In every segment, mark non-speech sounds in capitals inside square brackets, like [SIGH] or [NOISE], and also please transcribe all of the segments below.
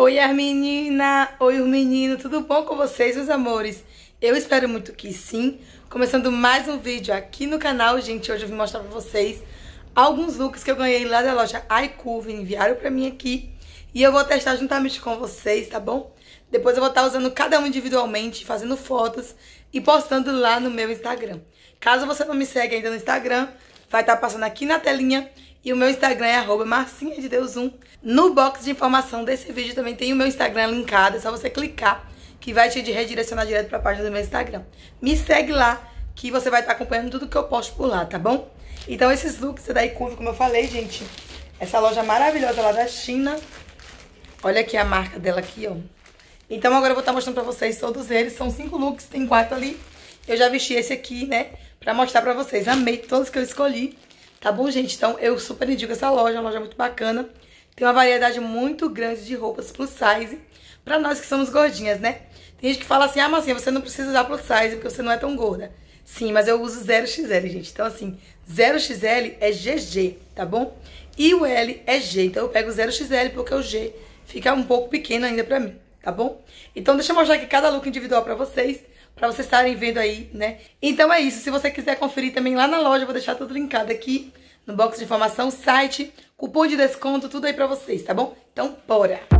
Oi, as meninas! Oi, os meninos! Tudo bom com vocês, meus amores? Eu espero muito que sim. Começando mais um vídeo aqui no canal, gente. Hoje eu vim mostrar pra vocês alguns looks que eu ganhei lá da loja iCuve. Enviaram pra mim aqui. E eu vou testar juntamente com vocês, tá bom? Depois eu vou estar usando cada um individualmente, fazendo fotos e postando lá no meu Instagram. Caso você não me segue ainda no Instagram, vai estar passando aqui na telinha e o meu Instagram é arroba marcinha de Deus 1. No box de informação desse vídeo também tem o meu Instagram linkado, é só você clicar que vai te redirecionar direto para a página do meu Instagram. Me segue lá que você vai estar acompanhando tudo que eu posto por lá, tá bom? Então esses looks é da Icurve, como eu falei, gente, essa loja maravilhosa lá da China. Olha aqui a marca dela aqui, ó. Então agora eu vou estar mostrando pra vocês todos eles. São cinco looks, tem quatro ali. Eu já vesti esse aqui, né? Pra mostrar pra vocês. Amei todos que eu escolhi. Tá bom, gente? Então eu super indico essa loja, uma loja muito bacana. Tem uma variedade muito grande de roupas plus size. Pra nós que somos gordinhas, né? Tem gente que fala assim, ah, mas assim, você não precisa usar plus size porque você não é tão gorda. Sim, mas eu uso 0XL, gente. Então, assim, 0XL é GG, tá bom? E o L é G. Então, eu pego o 0XL porque o G fica um pouco pequeno ainda pra mim tá bom? Então deixa eu mostrar aqui cada look individual pra vocês, pra vocês estarem vendo aí, né? Então é isso, se você quiser conferir também lá na loja, eu vou deixar tudo linkado aqui no box de informação, site, cupom de desconto, tudo aí pra vocês, tá bom? Então bora!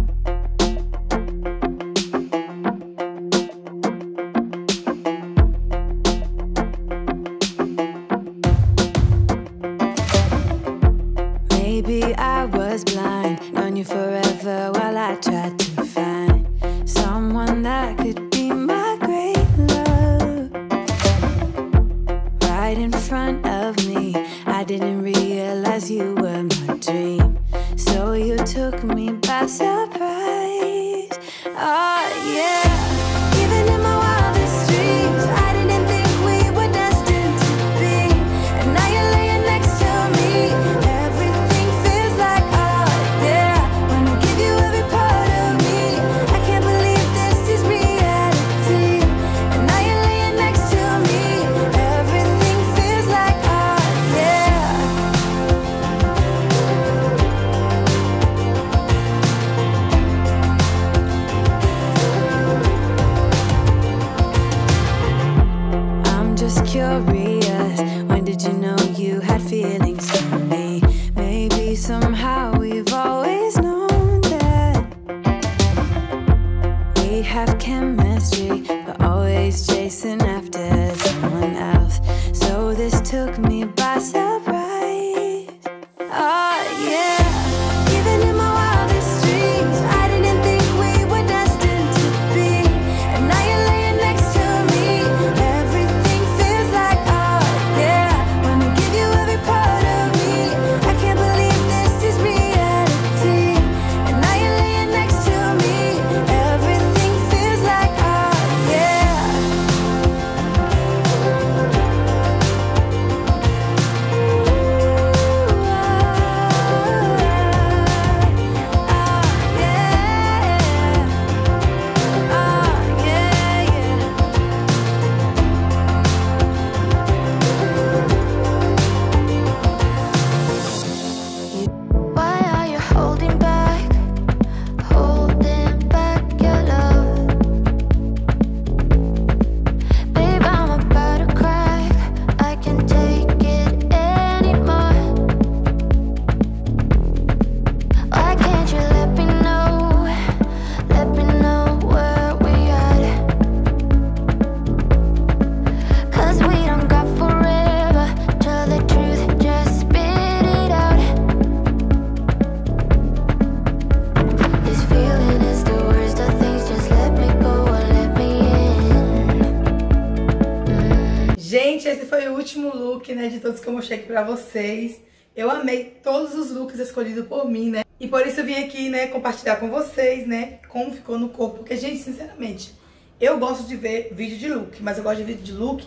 Que eu mostrei aqui pra vocês. Eu amei todos os looks escolhidos por mim, né? E por isso eu vim aqui, né, compartilhar com vocês, né, como ficou no corpo. Porque, gente, sinceramente, eu gosto de ver vídeo de look, mas eu gosto de vídeo de look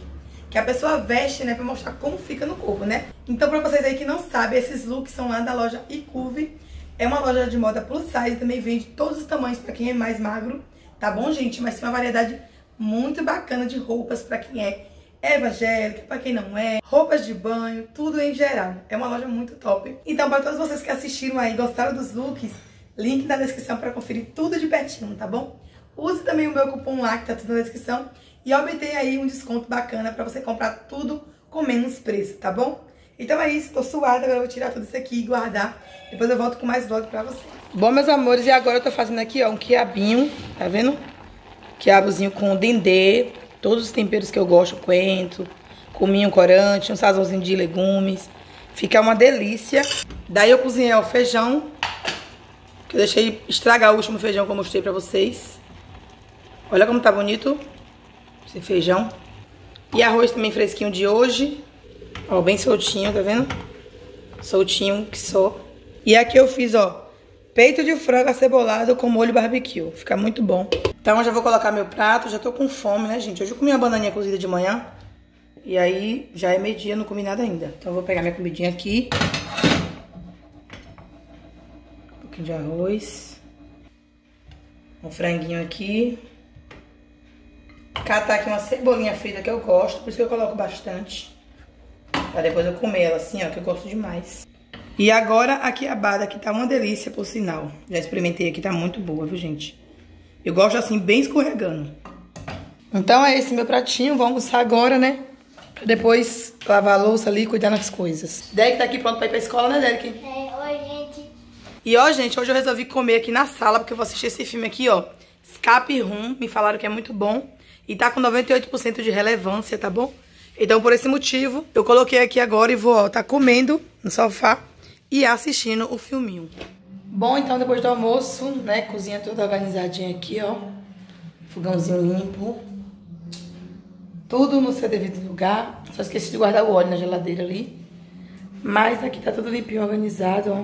que a pessoa veste, né, pra mostrar como fica no corpo, né? Então, pra vocês aí que não sabem, esses looks são lá da loja iCurve. É uma loja de moda plus size, também vende todos os tamanhos pra quem é mais magro, tá bom, gente? Mas tem uma variedade muito bacana de roupas pra quem é evangélica, pra quem não é, roupas de banho, tudo em geral. É uma loja muito top. Então, para todos vocês que assistiram aí gostaram dos looks, Link na descrição para conferir tudo de pertinho, tá bom? Use também o meu cupom lá, que tá tudo na descrição. E obtenha aí um desconto bacana para você comprar tudo com menos preço, tá bom? Então é isso, tô suada, agora eu vou tirar tudo isso aqui e guardar. Depois eu volto com mais vlog pra vocês. Bom, meus amores, e agora eu tô fazendo aqui, ó, um quiabinho, tá vendo? Quiabozinho com dendê, todos os temperos que eu gosto, coentro, cominho corante, um sazãozinho de legumes. Fica uma delícia. Daí eu cozinhei o feijão, que eu deixei estragar o último feijão que eu mostrei pra vocês. Olha como tá bonito esse feijão. E arroz também fresquinho de hoje. Ó, bem soltinho, tá vendo? Soltinho que só. E aqui eu fiz, ó, peito de frango acebolado com molho barbecue. Fica muito bom. Então eu já vou colocar meu prato. Já tô com fome, né, gente? Hoje eu comi uma bananinha cozida de manhã. E aí já é meio-dia, não comi nada ainda. Então eu vou pegar minha comidinha aqui. Um pouquinho de arroz. Um franguinho aqui. Catar aqui uma cebolinha frita que eu gosto, por isso que eu coloco bastante. Pra depois eu comer ela assim, ó, que eu gosto demais. E agora a quiabada, que tá uma delícia, por sinal. Já experimentei aqui, tá muito boa, viu, gente? Eu gosto assim, bem escorregando. Então é esse meu pratinho, vamos almoçar agora, né? Pra depois lavar a louça ali e cuidar das coisas. Derek tá aqui pronto pra ir pra escola, né, Derek? É, oi, gente. E ó, gente, hoje eu resolvi comer aqui na sala, porque eu vou assistir esse filme aqui, ó. Escape Room, me falaram que é muito bom. E tá com 98% de relevância, tá bom? Então, por esse motivo, eu coloquei aqui agora e vou, ó, tá comendo no sofá e assistindo o filminho. Bom, então, depois do almoço, né, cozinha toda organizadinha aqui, ó. Fogãozinho limpo. Tudo no seu devido lugar. Só esqueci de guardar o óleo na geladeira ali. Mas aqui tá tudo limpinho, organizado, ó.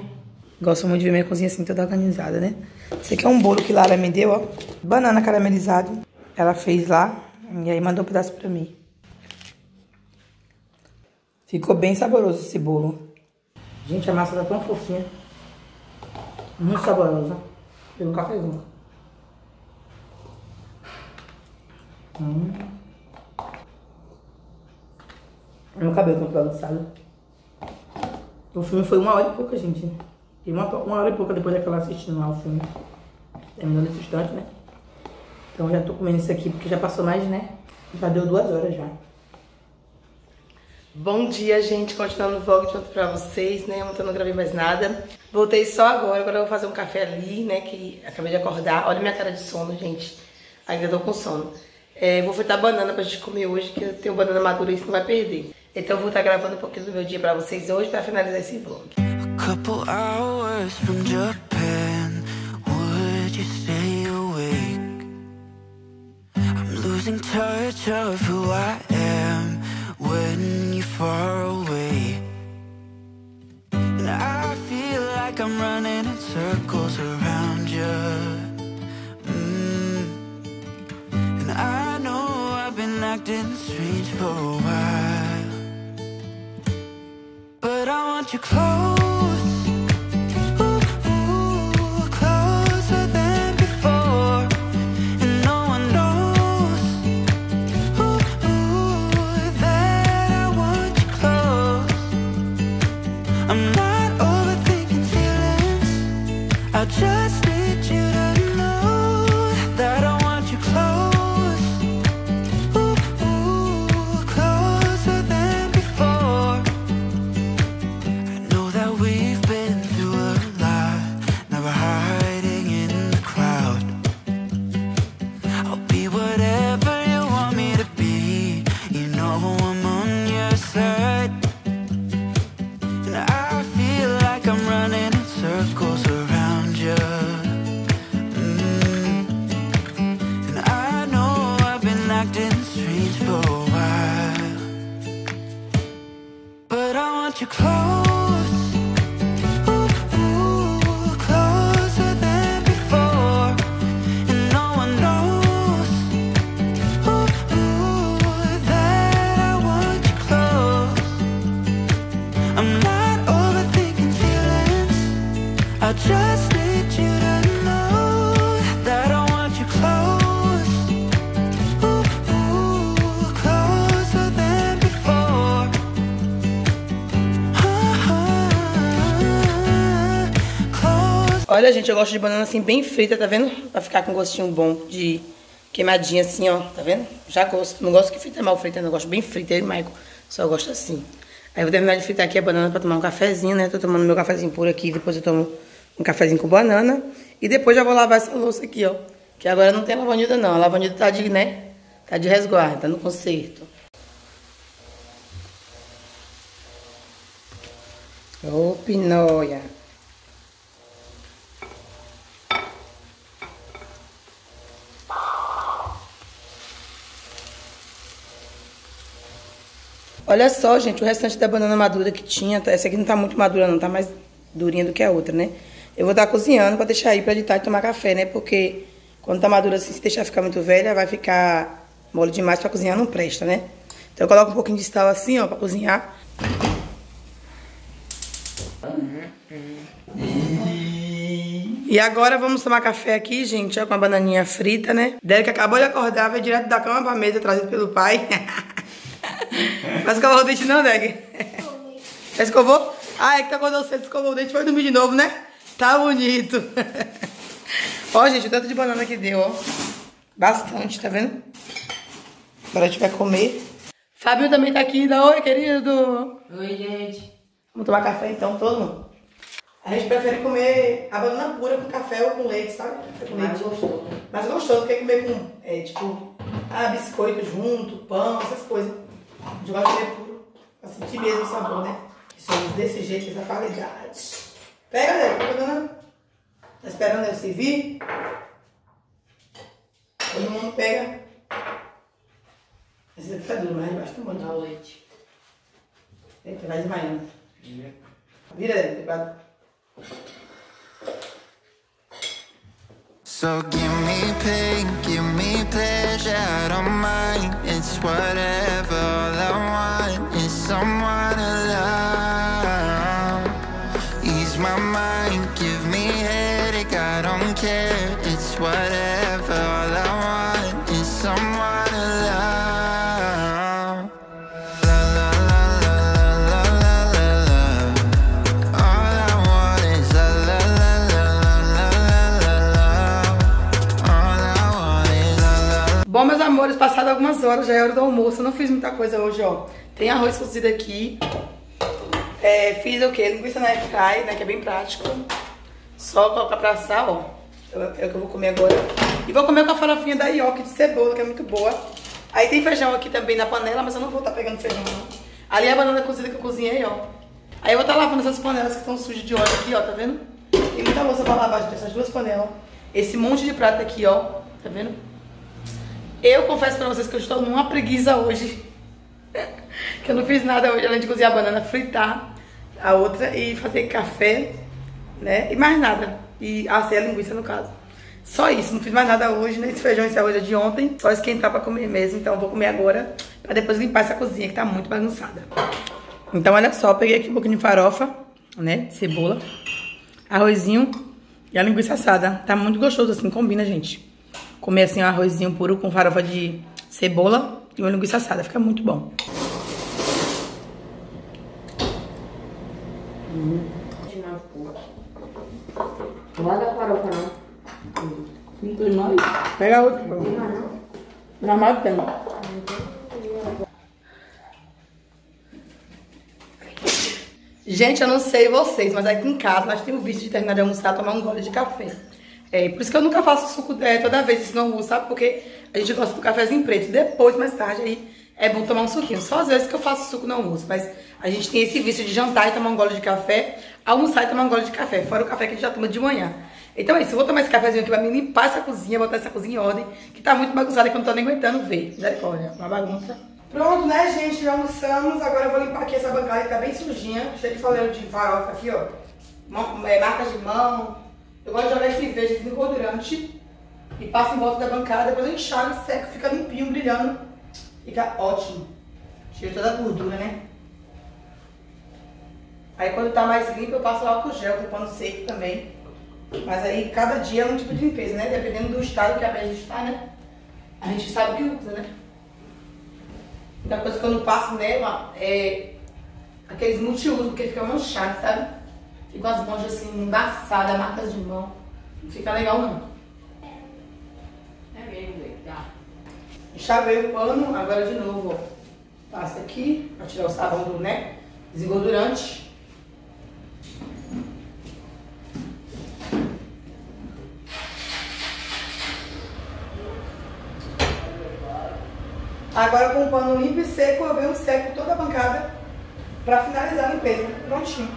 Gosto muito de ver minha cozinha assim, toda organizada, né? Esse aqui é um bolo que Lara me deu, ó. Banana caramelizado. Ela fez lá e aí mandou um pedaço pra mim. Ficou bem saboroso esse bolo. Gente, a massa tá tão fofinha. Muito saborosa. Pegou um. Hum. Meu cabelo tá balançado. O filme foi uma hora e pouca, gente. E uma, uma hora e pouca depois daquela assistindo lá o filme. Terminando esse instante, né? Então já tô comendo isso aqui porque já passou mais, né? Já deu duas horas já. Bom dia, gente. Continuando o vlog junto pra vocês, né? Ontem eu não gravei mais nada. Voltei só agora. Agora eu vou fazer um café ali, né? Que acabei de acordar. Olha minha cara de sono, gente. Ainda tô com sono. É, vou fritar banana pra gente comer hoje, que eu tenho banana madura e isso não vai perder. Então eu vou estar gravando um pouquinho do meu dia pra vocês hoje pra finalizar esse vlog. A couple hours from Japan, would you stay awake? I'm losing touch of who I am when far away. And I feel like I'm running in circles around you. Mm. And I know I've been acting strange for a while. But I want you close. Olha, gente, eu gosto de banana assim bem frita, tá vendo? Pra ficar com gostinho bom de queimadinha assim, ó. Tá vendo? Já gosto. Não gosto que frita mal frita, não. Eu gosto bem frita, eu e Michael. Só gosto assim. Aí eu vou terminar de fritar aqui a banana pra tomar um cafezinho, né? Tô tomando meu cafezinho puro aqui, depois eu tomo um cafezinho com banana. E depois já vou lavar essa louça aqui, ó. Que agora não tem lavanilda não. A lavanilda tá de, né? Tá de resguardo, tá no conserto. Ô, pinóia. Olha só, gente, o restante da banana madura que tinha, tá- essa aqui não tá muito madura não, tá mais durinha do que a outra, né? Eu vou estar cozinhando pra deixar aí pra de tarde tomar café, né? Porque quando tá madura assim, se deixar ficar muito velha, vai ficar mole demais pra cozinhar, não presta, né? Então eu coloco um pouquinho de sal assim, ó, pra cozinhar. E agora vamos tomar café aqui, gente, ó, com a bananinha frita, né? Derek acabou de acordar, veio direto da cama pra mesa, trazido pelo pai. [LAUGHS] [LAUGHS] Mas escovou o dente não? Já escovou? Ah, é que tá acordou cedo, escovou o dente, foi dormir de novo, né? Tá bonito. [LAUGHS] ó, gente, o tanto de banana que deu, ó. Bastante, tá vendo? Agora a gente vai comer. Fábio também tá aqui, dá oi, querido. Oi, gente. Vamos tomar café então, todo mundo. A gente prefere comer a banana pura com café ou com leite, sabe? Com Mais leite. gostoso. Mais gostoso que comer com, é, tipo, ah, biscoito junto, pão, essas coisas. Gente gosta de puro, pra sentir mesmo o sabor, né? Que somos desse jeito, essa qualidade. Pega, né? Pega, banana. Tá esperando eu servir? Todo mundo pega. Esse daqui tá duro, mas embaixo tem um monte Dá de o leite. Eita, vai desmaiando. Vira, Débora, quadro. So give me pain, give me pleasure, I don't mind. It's whatever. Care. It's whatever. All I want is someone love. All I want is. Bom, meus amores, passado algumas horas, já é hora do almoço. Eu não fiz muita coisa hoje, ó. Tem arroz cozido aqui. É, fiz o quê? Linguiça na airfry, né? Que é bem prático. Só colocar pra assar, ó. É o que eu vou comer agora. E vou comer com a farofinha da Ioki de cebola, que é muito boa. Aí tem feijão aqui também na panela, mas eu não vou estar pegando feijão, não. Ali é a banana cozida que eu cozinhei, ó. Aí eu vou estar lavando essas panelas que estão sujas de óleo aqui, ó. Tá vendo? Tem muita louça pra lavar, gente. Essas duas panelas. Esse monte de prato aqui, ó. Tá vendo? Eu confesso pra vocês que eu estou numa preguiça hoje. [LAUGHS] que eu não fiz nada hoje, além de cozinhar a banana, fritar a outra e fazer café, né? E mais nada. E assar a linguiça, no caso. Só isso, não fiz mais nada hoje, nem esse feijão e esse arroz é de ontem. Só esquentar pra comer mesmo, então vou comer agora pra depois limpar essa cozinha que tá muito bagunçada. Então, olha só, peguei aqui um pouquinho de farofa, né? Cebola, arrozinho e a linguiça assada. Tá muito gostoso assim, combina, gente. Comer assim um arrozinho puro com farofa de cebola e uma linguiça assada. Fica muito bom. Pô. Não dar farofa, não. Não tem mais. Pega outro. Não, não. Normal tem. Gente, eu não sei vocês, mas aqui em casa nós temos visto de terminar de almoçar tomar um gole de café. É, por isso que eu nunca faço suco é, toda vez esse no almoço, sabe? Porque a gente gosta do cafezinho preto. Depois, mais tarde, aí é bom tomar um suquinho. Só às vezes que eu faço suco no almoço, mas a gente tem esse vício de jantar e tomar um gole de café, almoçar e tomar um gole de café, fora o café que a gente já toma de manhã. Então é isso, vou tomar esse cafezinho aqui pra me limpar essa cozinha, botar essa cozinha em ordem, que tá muito bagunçada que eu não tô nem aguentando ver. Misericórdia, uma bagunça. Pronto, né, gente? Já almoçamos. Agora eu vou limpar aqui essa bancada que tá bem sujinha, cheia de folheiro de farofa aqui, ó. É, marcas de mão. Eu gosto de jogar esse verde desengordurante e passo em volta da bancada, depois eu enxago, seco, fica limpinho, brilhando. Fica ótimo. Tira toda a gordura, né? Aí quando tá mais limpo eu passo álcool gel com pano seco também. Mas aí cada dia é um tipo de limpeza, né? Dependendo do estado que a pele está, né? A gente sabe o que usa, né? Outra coisa que eu não passo nela é aqueles multiuso, porque fica manchado, sabe? Ficam as mãos assim, embaçadas, marcas de mão. Não fica legal não. É mesmo, velho. Tá. Chavei o pano, agora de novo, ó. Passa aqui, pra tirar o sabão do, né? Desengordurante. Agora com o pano limpo e seco, eu venho seco toda a bancada pra finalizar a limpeza. Prontinho.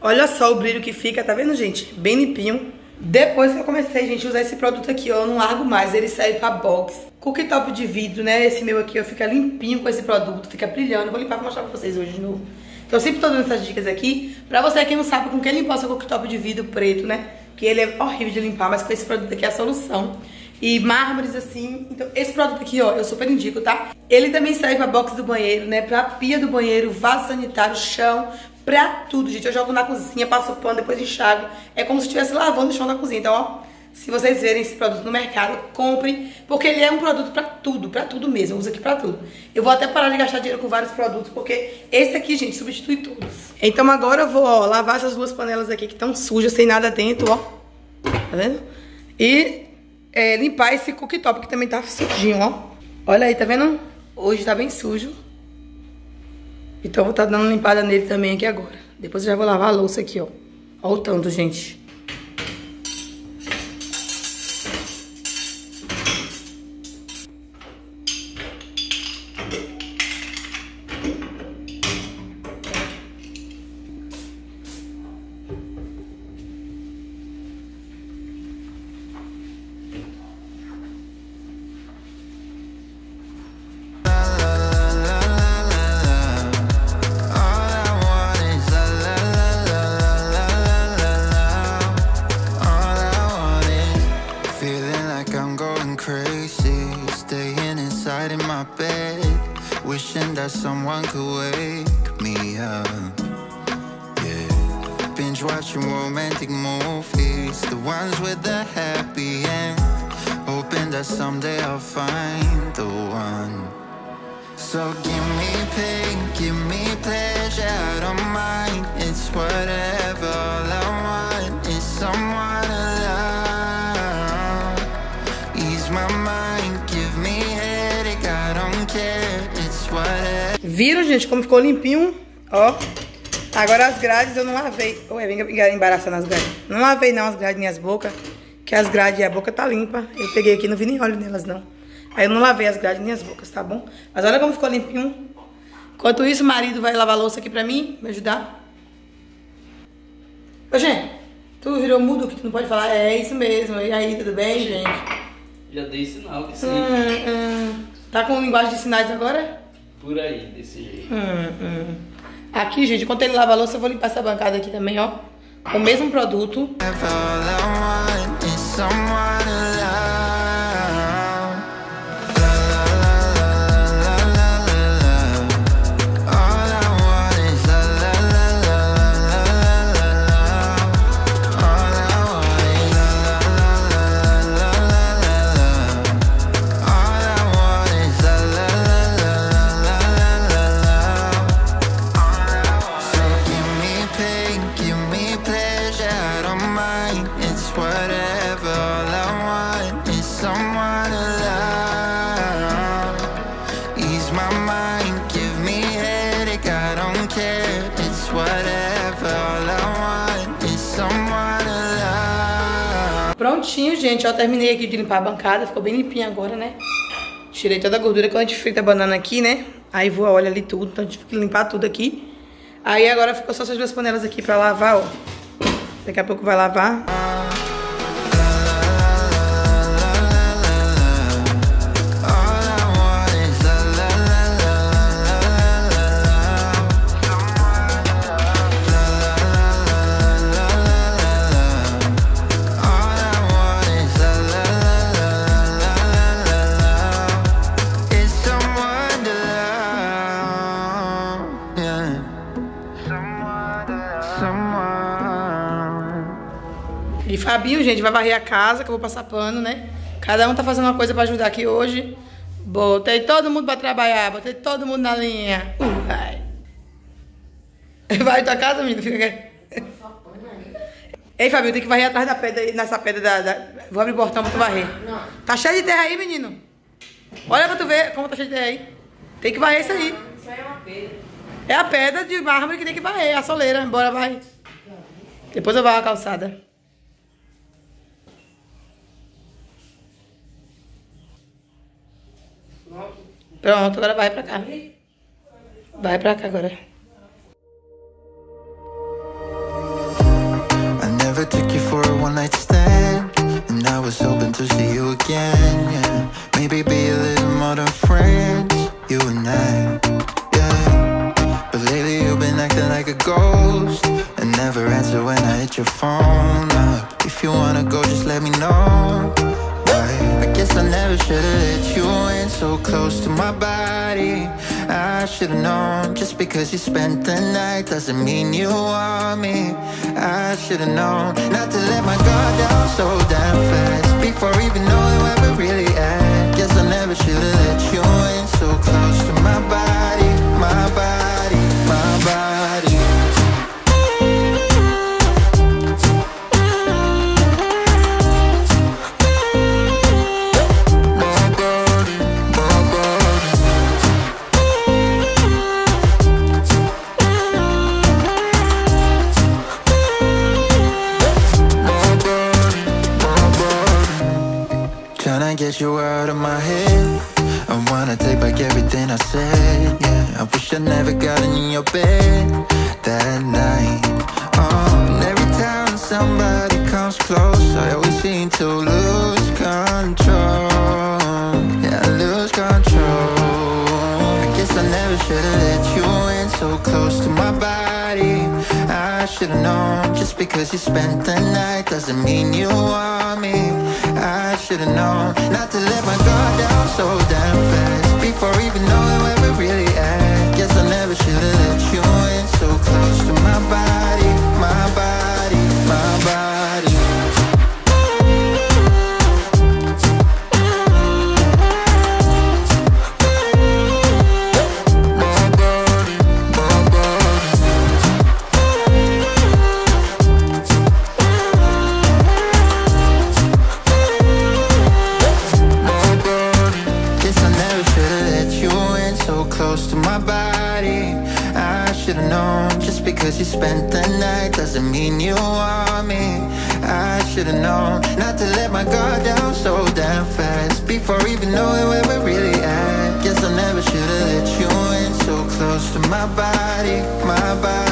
Olha só o brilho que fica, tá vendo, gente? Bem limpinho. Depois que eu comecei, gente, a usar esse produto aqui, ó, eu não largo mais. Ele serve pra box. Cooktop de vidro, né? Esse meu aqui, ó, fica limpinho com esse produto. Fica brilhando. Vou limpar pra mostrar pra vocês hoje de novo. Então sempre tô dando essas dicas aqui. Pra você que não sabe com que limpar seu cooktop de vidro preto, né? Que ele é horrível de limpar, mas com esse produto aqui é a solução. E mármores assim. Então, esse produto aqui, ó, eu super indico, tá? Ele também serve pra box do banheiro, né? Pra pia do banheiro, vaso sanitário, chão, pra tudo, gente. Eu jogo na cozinha, passo pano, depois enxago. É como se estivesse lavando o chão da cozinha. Então, ó, se vocês verem esse produto no mercado, comprem, porque ele é um produto pra tudo, pra tudo mesmo. Uso aqui pra tudo. Eu vou até parar de gastar dinheiro com vários produtos, porque esse aqui, gente, substitui todos. Então agora eu vou, ó, lavar essas duas panelas aqui que estão sujas, sem nada dentro, ó. Tá vendo? E é, limpar esse cooktop que também tá sujinho, ó. Olha aí, tá vendo? Hoje tá bem sujo. Então eu vou estar dando uma limpada nele também aqui agora. Depois eu já vou lavar a louça aqui, ó. Olha o tanto, gente. That someone could wake me up. Yeah, binge watching romantic movies, the ones with the happy end, hoping that someday I'll find the one. So give me pain, give me pleasure, I don't mind. It's whatever. Viram, gente, como ficou limpinho? Ó. Agora as grades eu não lavei. Ué, vem embaraçando as grades. Não lavei não as grades minhas bocas. Que as grades e a boca tá limpa. Eu peguei aqui, não vi nem óleo nelas, não. Aí eu não lavei as grades nem as bocas, tá bom? Mas olha como ficou limpinho. Enquanto isso, o marido vai lavar a louça aqui pra mim, me ajudar. Ô, gente, tu virou mudo que tu não pode falar? É isso mesmo. E aí, tudo bem, gente? Já dei sinal que sim. Hum, hum. Tá com linguagem de sinais agora? Por aí, desse jeito. Hum, hum. Aqui, gente, enquanto ele lava a louça, eu vou limpar essa bancada aqui também, ó. Com o mesmo produto. Gente. Ó, terminei aqui de limpar a bancada. Ficou bem limpinha agora, né? Tirei toda a gordura quando a gente frita a banana aqui, né? Aí voa óleo ali tudo. Então a gente tem que limpar tudo aqui. Aí agora ficou só essas duas panelas aqui pra lavar, ó. Daqui a pouco vai lavar. Fabinho, gente, vai varrer a casa, que eu vou passar pano, né? Cada um tá fazendo uma coisa pra ajudar aqui hoje. Botei todo mundo pra trabalhar, botei todo mundo na linha. Vai. Vai tua casa, menino? Fica aqui. Ei, Fabio, tem que varrer atrás da pedra, nessa pedra da, da- Vou abrir o portão pra tu varrer. Tá cheio de terra aí, menino. Olha pra tu ver como tá cheio de terra aí. Tem que varrer isso aí. Isso aí é uma pedra. É a pedra de mármore que tem que varrer, a soleira. Bora, vai. Depois eu varro a calçada. Pronto, agora vai pra cá. Vai pra cá agora. I never took you for a one night stand. And I was hoping to see you again, yeah. Maybe be a little more than friends, you and I, yeah. But lately you've been acting like a ghost. And never answer when I hit your phone up. If you wanna go, just let me know. Guess I never should've let you in so close to my body. I should've known just because you spent the night doesn't mean you want me. I should've known not to let my guard down so damn fast before even knowing where we're really at. Guess I never should've let you in my body. I should've known just because you spent the night doesn't mean you want me. I should've known not to let my guard down so damn fast before even knowing where we're really at. Guess I never should've let you in so close to my body, should've known not to let my guard down so damn fast before even knowing where we're really at. Guess I never should've let you in so close to my body, my body,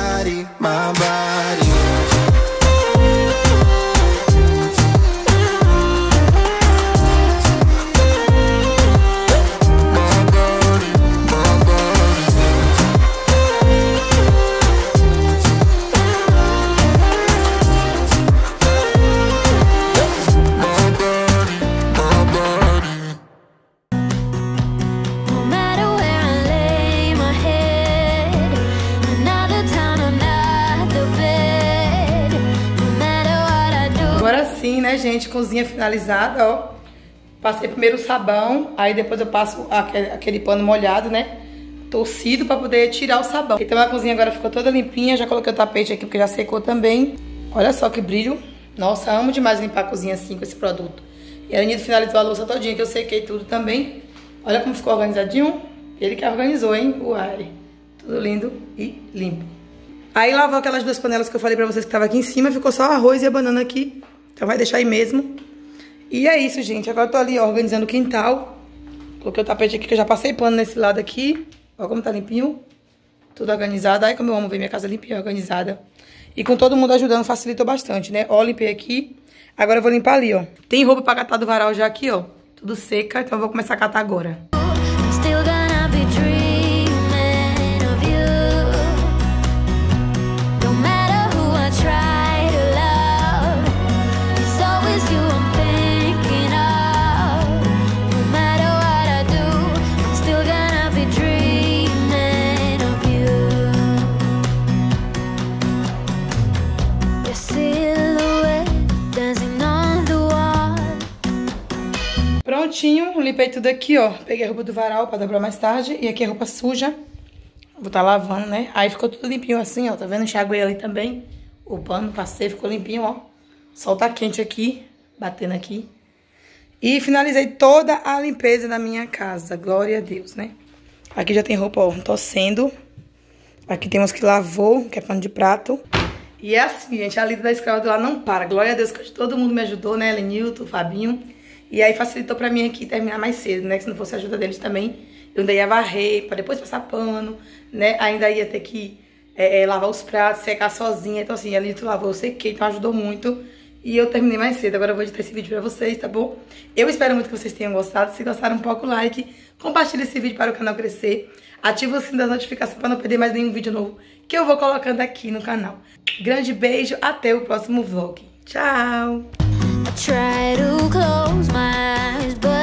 Cozinha finalizada, ó. Passei primeiro o sabão, aí depois eu passo aquele, aquele pano molhado, né? Torcido pra poder tirar o sabão. Então a cozinha agora ficou toda limpinha. Já coloquei o tapete aqui porque já secou também. Olha só que brilho. Nossa, amo demais limpar a cozinha assim com esse produto. E a Anitta finalizou a louça todinha, que eu sequei tudo também. Olha como ficou organizadinho. Ele que organizou, hein? Uai. Tudo lindo e limpo. Aí lavou aquelas duas panelas que eu falei pra vocês que tava aqui em cima. Ficou só o arroz e a banana aqui. Então vai deixar aí mesmo. E é isso, gente. Agora eu tô ali ó, organizando o quintal. Coloquei o tapete aqui que eu já passei pano nesse lado aqui. Olha como tá limpinho. Tudo organizado. Ai, como eu amo ver minha casa limpinha, organizada. E com todo mundo ajudando, facilitou bastante, né? Ó, limpei aqui. Agora eu vou limpar ali, ó. Tem roupa pra catar do varal já aqui, ó. Tudo seca, então eu vou começar a catar agora. Limpei tudo aqui, ó. Peguei a roupa do varal pra dobrar mais tarde. E aqui a roupa suja. Vou tá lavando, né? Aí ficou tudo limpinho assim, ó. Tá vendo? Enxaguei ali também. O pano, passei, ficou limpinho, ó. O sol tá quente aqui, batendo aqui. E finalizei toda a limpeza da minha casa. Glória a Deus, né? Aqui já tem roupa, ó, torcendo. Aqui tem uns que lavou, que é pano de prato. E é assim, gente, a lida da escrava do lar não para. Glória a Deus que todo mundo me ajudou, né? Lenilton, Fabinho. E aí facilitou pra mim aqui terminar mais cedo, né? Que se não fosse a ajuda deles também, eu ainda ia varrer, pra depois passar pano, né? Ainda ia ter que é, é, lavar os pratos, secar sozinha. Então assim, a Lenilton lavou, eu sequei, então ajudou muito. E eu terminei mais cedo. Agora eu vou editar esse vídeo pra vocês, tá bom? Eu espero muito que vocês tenham gostado. Se gostaram, um pouco o like. Compartilhe esse vídeo para o canal crescer. Ativa o sininho das notificações para não perder mais nenhum vídeo novo que eu vou colocando aqui no canal. Grande beijo, até o próximo vlog. Tchau! Try to close my eyes, but